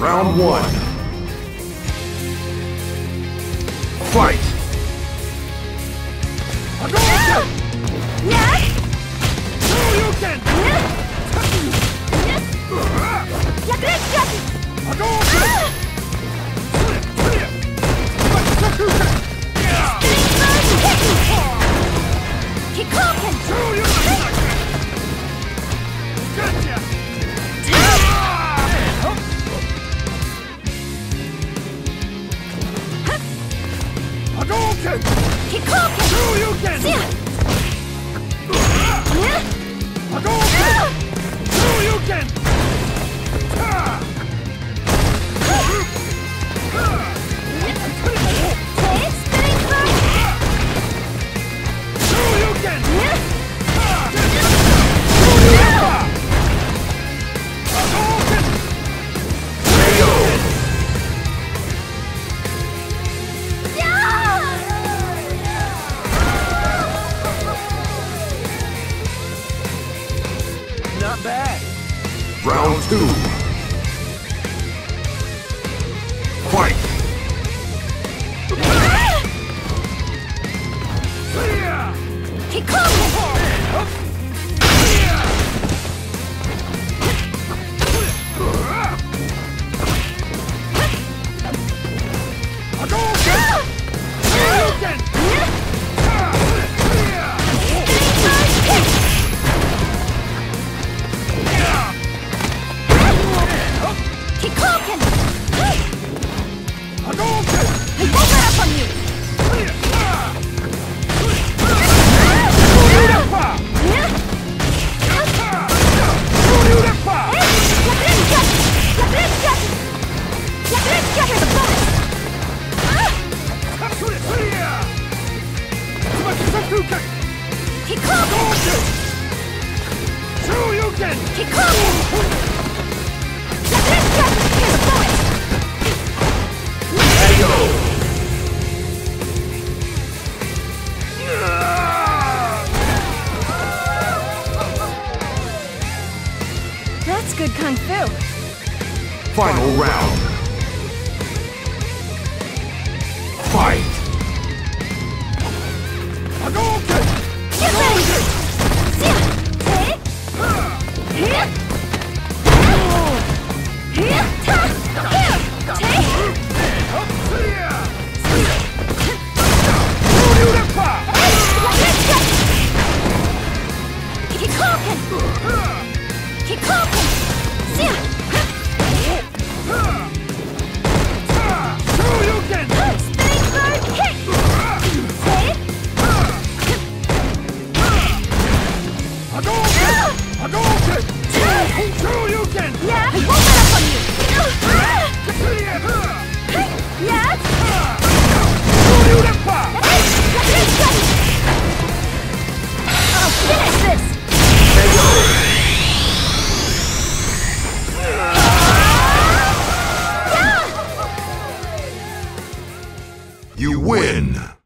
Round one. Fight! Ah! Yeah. Go! Not bad. Round two. That's good kung fu. Final round. You win!